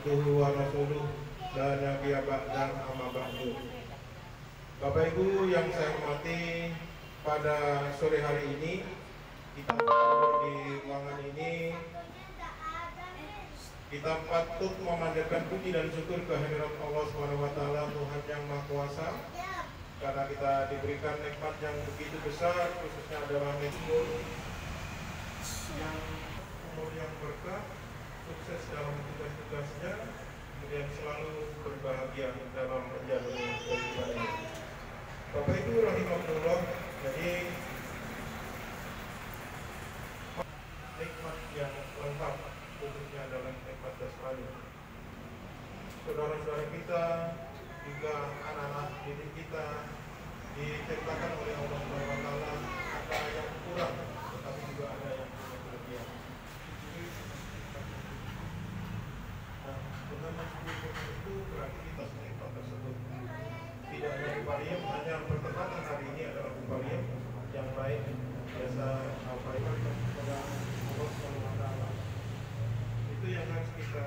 abduhu wa rasuluh la nabiyya ba'da amma ba'du. Bapak Ibu yang saya hormati, pada sore hari ini kita di ruangan ini kita patut memanjatkan puji dan syukur kehadirat Allah Subhanahu wa taala Tuhan yang Maha Kuasa karena kita diberikan nikmat yang begitu besar khususnya adalah nikmat yang umur yang berkah tugas-tugasnya kemudian selalu berbahagia dalam menjalani kehidupannya Bapak Ibu rahimahullah jadi nikmat yang lengkap khususnya dalam nikmat jasmani saudara-saudara kita juga anak-anak didik kita diceritakan oleh Allah Subhanahu wa taala ada yang kurang tetapi juga ada yang punya kelebihan. Nah, dengan mensyukuri itu berarti kita nikmat tersebut tidak hanya pertemanan hari ini adalah uparium yang baik biasa apa kepada Allah Subhanahu. Itu yang harus kita